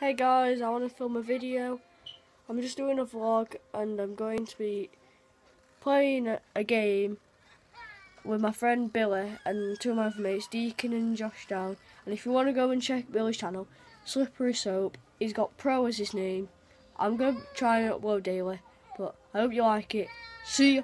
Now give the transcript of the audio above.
Hey guys, I want to film a video. I'm just doing a vlog and I'm going to be playing a, a game with my friend Billy and two of my mates, Deacon and Josh Down. And if you want to go and check Billy's channel, Slippery Soap, he's got Pro as his name. I'm going to try and upload daily, but I hope you like it. See ya!